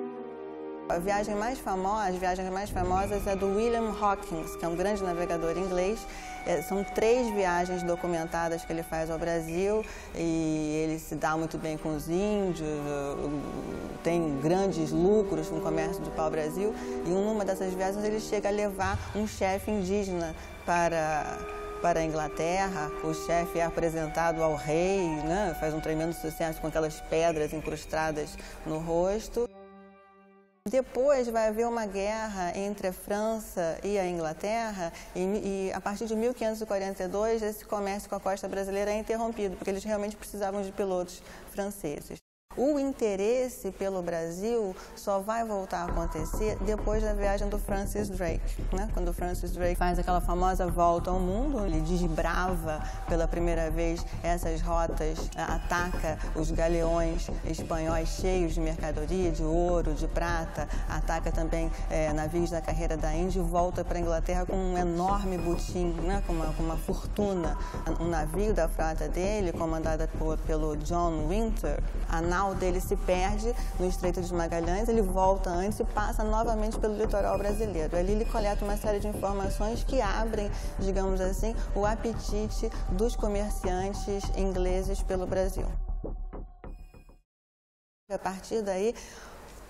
A viagem mais famosa, as viagens mais famosas é do William Hawkins, que é um grande navegador inglês. É, são três viagens documentadas que ele faz ao Brasil e ele se dá muito bem com os índios, tem grandes lucros com o comércio de pau-brasil. E numa dessas viagens ele chega a levar um chefe indígena para para a Inglaterra, o chefe é apresentado ao rei, né? faz um tremendo sucesso com aquelas pedras incrustadas no rosto. Depois vai haver uma guerra entre a França e a Inglaterra e, e, a partir de 1542 esse comércio com a costa brasileira é interrompido, porque eles realmente precisavam de pilotos franceses. O interesse pelo Brasil só vai voltar a acontecer depois da viagem do Francis Drake. Né? Quando o Francis Drake faz aquela famosa volta ao mundo, ele desbrava pela primeira vez essas rotas, ataca os galeões espanhóis cheios de mercadoria, de ouro, de prata, ataca também é, navios da carreira da Índia e volta para a Inglaterra com um enorme butim, né? com, uma, com uma fortuna. Um navio da frota dele, comandada por, pelo John Winter, a dele se perde no Estreito de Magalhães, ele volta antes e passa novamente pelo litoral brasileiro. Ali ele coleta uma série de informações que abrem, digamos assim, o apetite dos comerciantes ingleses pelo Brasil. A partir daí,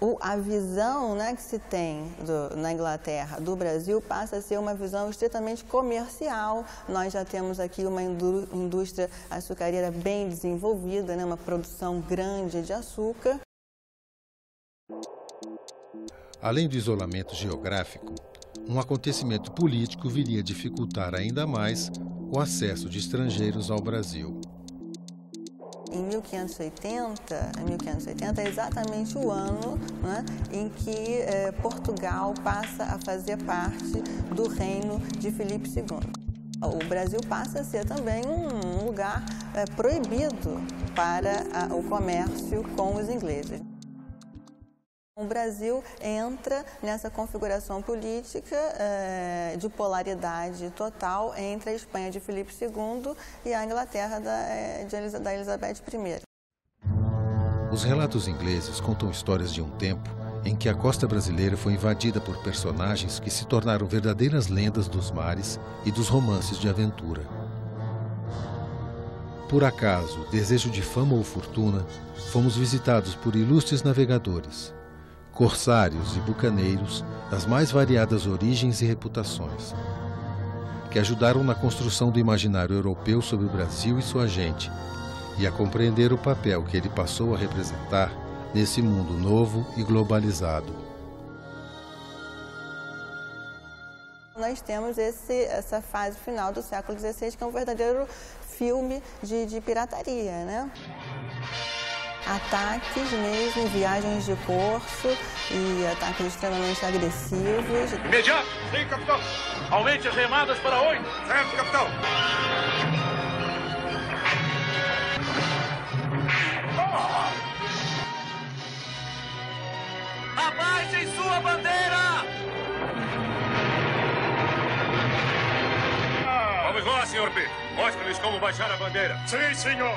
o, a visão né, que se tem do, na Inglaterra do Brasil passa a ser uma visão estritamente comercial. Nós já temos aqui uma indústria açucareira bem desenvolvida, né, uma produção grande de açúcar. Além do isolamento geográfico, um acontecimento político viria a dificultar ainda mais o acesso de estrangeiros ao Brasil. Em 1580, 1580 é exatamente o ano né, em que eh, Portugal passa a fazer parte do reino de Filipe II. O Brasil passa a ser também um lugar eh, proibido para a, o comércio com os ingleses. O Brasil entra nessa configuração política eh, de polaridade total entre a Espanha de Filipe II e a Inglaterra da, eh, de, da Elizabeth I. Os relatos ingleses contam histórias de um tempo em que a costa brasileira foi invadida por personagens que se tornaram verdadeiras lendas dos mares e dos romances de aventura. Por acaso, desejo de fama ou fortuna, fomos visitados por ilustres navegadores, corsários e bucaneiros das mais variadas origens e reputações, que ajudaram na construção do imaginário europeu sobre o Brasil e sua gente e a compreender o papel que ele passou a representar nesse mundo novo e globalizado. Nós temos esse, essa fase final do século XVI, que é um verdadeiro filme de, de pirataria, né? Ataques mesmo, viagens de corso e ataques extremamente agressivos. Imediato! Sim, capitão! Aumente as remadas para oito! Certo, capitão! Abaixem sua bandeira! Vamos lá, senhor P. Mostre-lhes como baixar a bandeira. Sim, senhor!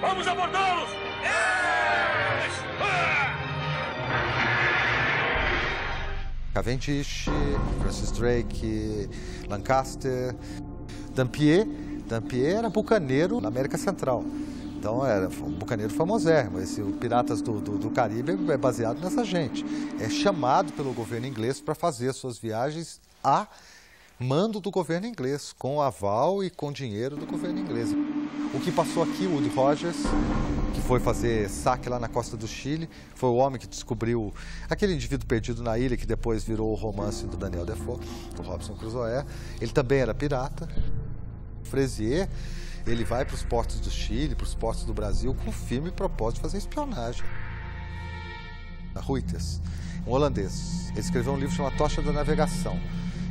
Vamos abordá-los! Cavendish, Francis Drake, Lancaster, Dampier. Dampier era bucaneiro na América Central. Então era um bucaneiro famosérrimo. Esse, o Piratas do, do, do, Caribe é baseado nessa gente. É chamado pelo governo inglês para fazer suas viagens a mando do governo inglês, com aval e com dinheiro do governo inglês. O que passou aqui, Woody Rogers, que foi fazer saque lá na costa do Chile, foi o homem que descobriu aquele indivíduo perdido na ilha que depois virou o romance do Daniel Defoe, o Robson Crusoe. Ele também era pirata. Fresier, ele vai para os portos do Chile, para os portos do Brasil, com o firme propósito de fazer espionagem. Reuters, um holandês, ele escreveu um livro chamado Tocha da Navegação.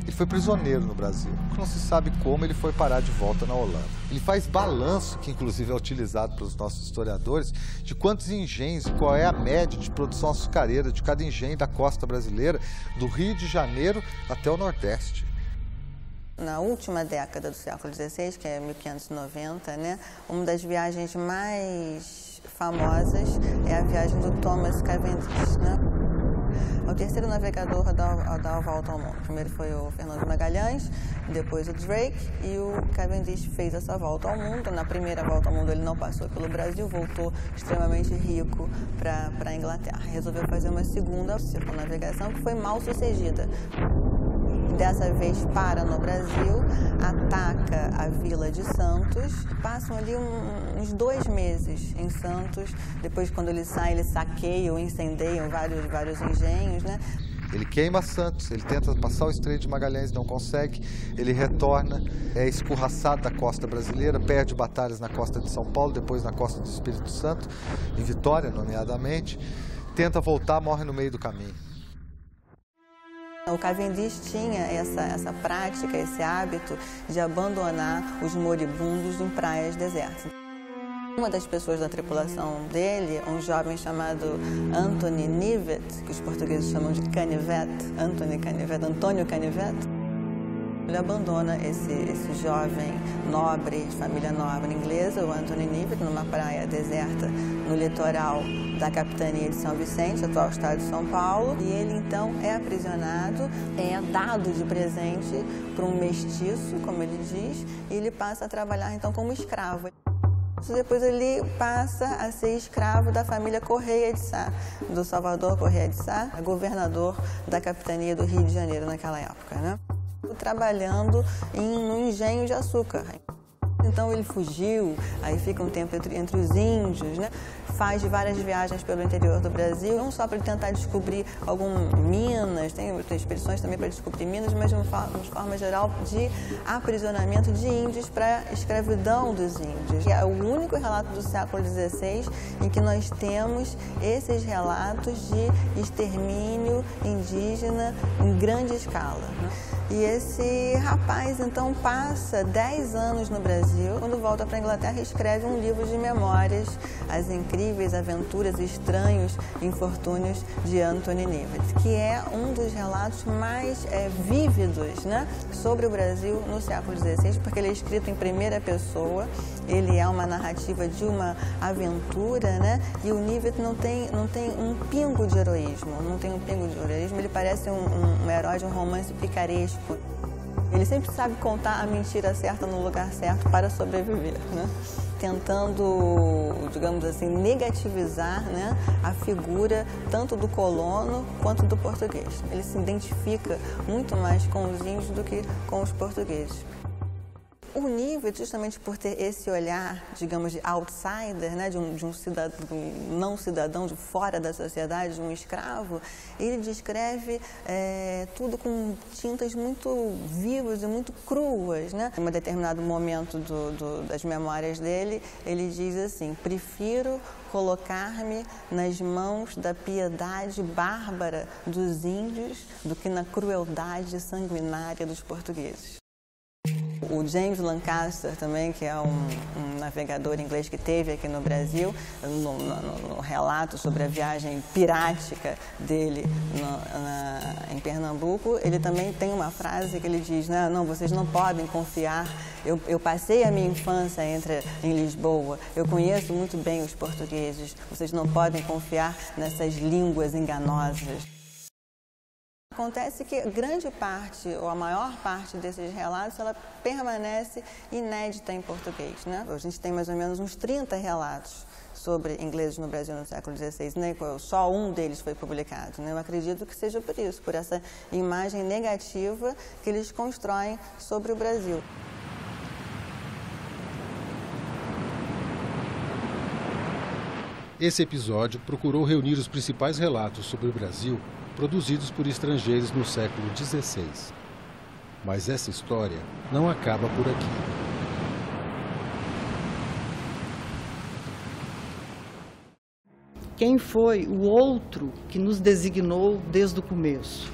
Ele foi prisioneiro no Brasil. Não se sabe como ele foi parar de volta na Holanda. Ele faz balanço, que inclusive é utilizado pelos nossos historiadores, de quantos engenhos e qual é a média de produção açucareira de cada engenho da costa brasileira, do Rio de Janeiro até o Nordeste. Na última década do século XVI, que é 1590, né, uma das viagens mais famosas é a viagem do Thomas Cavendish. Né? O terceiro navegador a dar, a dar a volta ao mundo. Primeiro foi o Fernando Magalhães, depois o Drake e o Cavendish fez essa volta ao mundo. Na primeira volta ao mundo ele não passou pelo Brasil, voltou extremamente rico para a Inglaterra. Resolveu fazer uma segunda circunnavegação que foi mal sucedida dessa vez para no Brasil, ataca a Vila de Santos, passam ali um, uns dois meses em Santos, depois quando eles saem, eles saqueiam, incendeiam vários, vários engenhos, né? Ele queima Santos, ele tenta passar o Estreito de Magalhães, não consegue, ele retorna, é escorraçado da costa brasileira, perde batalhas na costa de São Paulo, depois na costa do Espírito Santo, em Vitória, nomeadamente, tenta voltar, morre no meio do caminho. O Cavendish tinha essa, essa prática, esse hábito de abandonar os moribundos em praias desertas. Uma das pessoas da tripulação dele, um jovem chamado Anthony Nivet, que os portugueses chamam de Canivet, Anthony Canivet, Antônio Canivet, ele abandona esse, esse jovem nobre, de família nobre inglesa, o Anthony Nivet, numa praia deserta no litoral da capitania de São Vicente, atual estado de São Paulo, e ele então é aprisionado, é dado de presente para um mestiço, como ele diz, e ele passa a trabalhar então como escravo. Depois ele passa a ser escravo da família Correia de Sá, do Salvador Correia de Sá, governador da capitania do Rio de Janeiro naquela época, né? Trabalhando em, no engenho de açúcar. Então ele fugiu, aí fica um tempo entre, entre os índios, né? faz várias viagens pelo interior do Brasil, não só para tentar descobrir algumas minas, tem outras expedições também para descobrir minas, mas de uma forma, geral de aprisionamento de índios para escravidão dos índios. É o único relato do século XVI em que nós temos esses relatos de extermínio indígena em grande escala. Né? E esse rapaz então passa 10 anos no Brasil, quando volta para a Inglaterra escreve um livro de memórias, As Incríveis Aventuras e Estranhos Infortúnios de Anthony Nivet, que é um dos relatos mais é, vívidos né, sobre o Brasil no século XVI, porque ele é escrito em primeira pessoa, ele é uma narrativa de uma aventura, né, e o Nivet não tem, não tem um pingo de heroísmo, não tem um pingo de heroísmo, ele parece um, um, um herói de um romance picaresco ele sempre sabe contar a mentira certa no lugar certo para sobreviver, né? tentando, digamos assim, negativizar né, a figura tanto do colono quanto do português. Ele se identifica muito mais com os índios do que com os portugueses. O nível, justamente por ter esse olhar, digamos, de outsider, né, de, um, de um, cidadão, não cidadão de fora da sociedade, de um escravo, ele descreve é, tudo com tintas muito vivas e muito cruas. Né? Em um determinado momento do, do, das memórias dele, ele diz assim: prefiro colocar-me nas mãos da piedade bárbara dos índios do que na crueldade sanguinária dos portugueses. O James Lancaster também, que é um, um navegador inglês que teve aqui no Brasil, no, no, no relato sobre a viagem pirática dele no, na, em Pernambuco, ele também tem uma frase que ele diz, não, não vocês não podem confiar, eu, eu passei a minha infância entre, em Lisboa, eu conheço muito bem os portugueses, vocês não podem confiar nessas línguas enganosas. Acontece que grande parte, ou a maior parte desses relatos, ela permanece inédita em português. Né? A gente tem mais ou menos uns 30 relatos sobre ingleses no Brasil no século XVI, né? só um deles foi publicado. Né? Eu acredito que seja por isso, por essa imagem negativa que eles constroem sobre o Brasil. Esse episódio procurou reunir os principais relatos sobre o Brasil produzidos por estrangeiros no século XVI. Mas essa história não acaba por aqui. Quem foi o outro que nos designou desde o começo?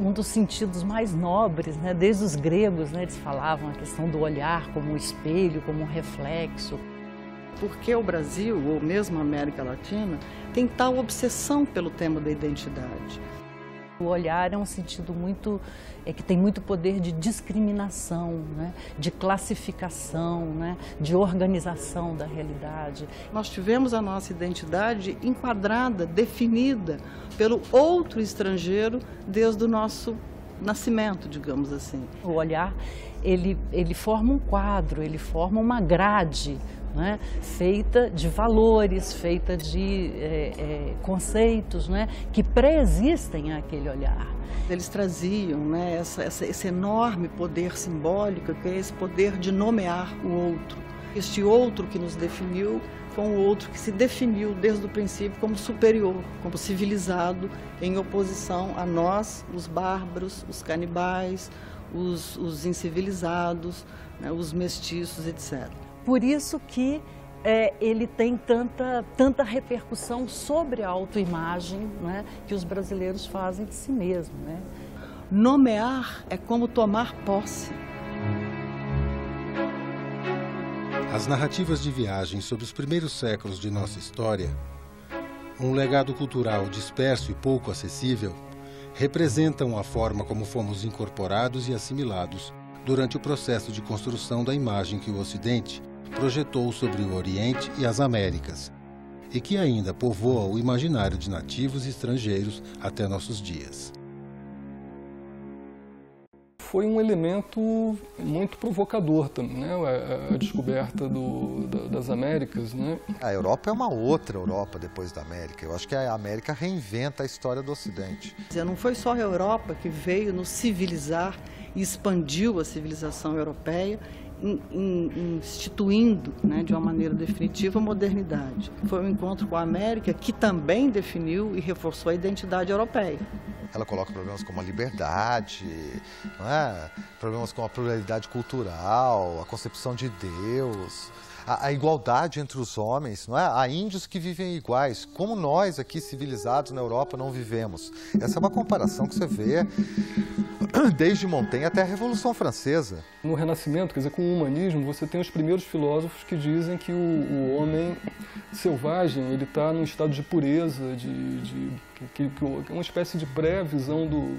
um dos sentidos mais nobres, né? desde os gregos, né? eles falavam a questão do olhar como um espelho, como um reflexo porque o Brasil, ou mesmo a América Latina, tem tal obsessão pelo tema da identidade. O olhar é um sentido muito, é que tem muito poder de discriminação, né? de classificação, né? de organização da realidade. Nós tivemos a nossa identidade enquadrada, definida pelo outro estrangeiro desde o nosso nascimento, digamos assim. O olhar, ele, ele forma um quadro, ele forma uma grade né? feita de valores, feita de é, é, conceitos né? que preexistem àquele olhar. Eles traziam né, essa, essa, esse enorme poder simbólico, que é esse poder de nomear o outro. Este outro que nos definiu foi um outro que se definiu desde o princípio como superior, como civilizado, em oposição a nós, os bárbaros, os canibais, os, os incivilizados, né, os mestiços, etc. Por isso que é, ele tem tanta, tanta repercussão sobre a autoimagem né, que os brasileiros fazem de si mesmos. Né? Nomear é como tomar posse. As narrativas de viagem sobre os primeiros séculos de nossa história, um legado cultural disperso e pouco acessível, representam a forma como fomos incorporados e assimilados durante o processo de construção da imagem que o Ocidente projetou sobre o Oriente e as Américas, e que ainda povoa o imaginário de nativos e estrangeiros até nossos dias. Foi um elemento muito provocador também, né? a, a descoberta do, da, das Américas. Né? A Europa é uma outra Europa depois da América. Eu acho que a América reinventa a história do Ocidente. Não foi só a Europa que veio nos civilizar e expandiu a civilização europeia instituindo né, de uma maneira definitiva a modernidade. Foi um encontro com a América que também definiu e reforçou a identidade europeia. Ela coloca problemas como a liberdade, é? problemas como a pluralidade cultural, a concepção de Deus, a, a, igualdade entre os homens, não é? Há índios que vivem iguais, como nós aqui civilizados na Europa não vivemos. Essa é uma comparação que você vê desde Montaigne até a Revolução Francesa. No Renascimento, quer dizer, com o humanismo, você tem os primeiros filósofos que dizem que o, o homem selvagem ele está num estado de pureza, de, de que, que, é uma espécie de pré-visão do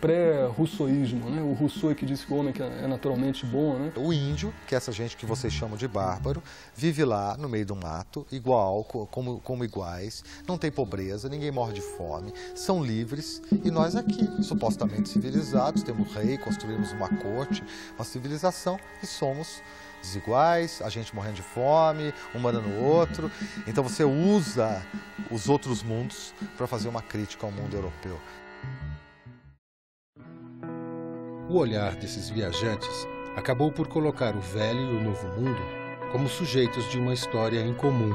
pré-russoísmo, né? O Rousseau é que disse que o homem é naturalmente bom, né? O índio, que é essa gente que vocês chamam de bárbaro, vive lá no meio do mato, igual, como, como iguais, não tem pobreza, ninguém morre de fome, são livres e nós aqui, supostamente civilizados, temos rei, construímos uma corte, uma civilização e somos desiguais, a gente morrendo de fome, um mandando o outro. Então você usa os outros mundos para fazer uma crítica ao mundo europeu. O olhar desses viajantes acabou por colocar o velho e o novo mundo como sujeitos de uma história em comum,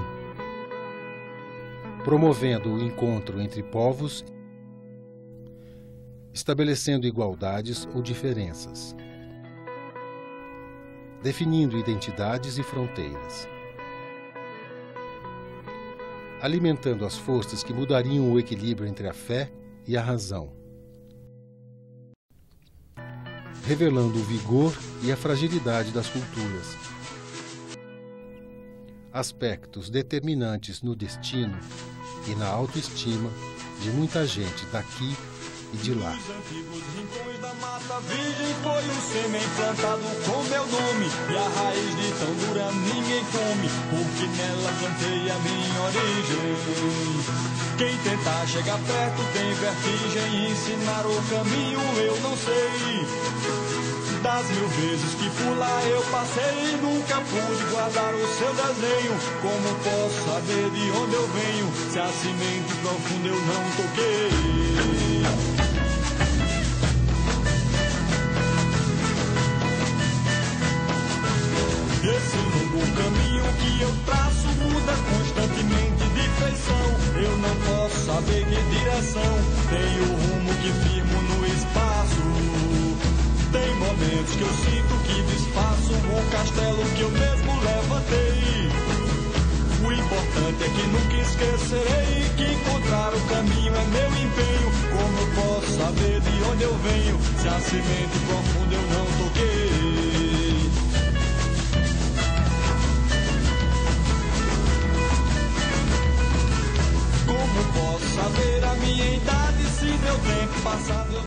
promovendo o encontro entre povos, estabelecendo igualdades ou diferenças definindo identidades e fronteiras. Alimentando as forças que mudariam o equilíbrio entre a fé e a razão. Revelando o vigor e a fragilidade das culturas. Aspectos determinantes no destino e na autoestima de muita gente daqui e de lá. Virgem foi plantado com meu nome. E a raiz de tão dura ninguém come Porque nela plantei a minha origem. Quem tentar chegar perto tem vertigem Ensinar o caminho eu não sei. Das mil vezes que por lá eu passei Nunca pude guardar o seu desenho. Como posso saber de onde eu venho? Se a semente profunda eu não toquei caminho que eu traço muda constantemente de feição. Eu não posso saber que direção tem o rumo que firmo no espaço. Tem momentos que eu sinto que desfaço o castelo que eu mesmo levantei. O importante é que nunca esquecerei que encontrar o caminho é meu empenho. Como posso saber de onde eu venho se a semente profunda eu não toquei? Posso saber a minha idade se meu tempo passado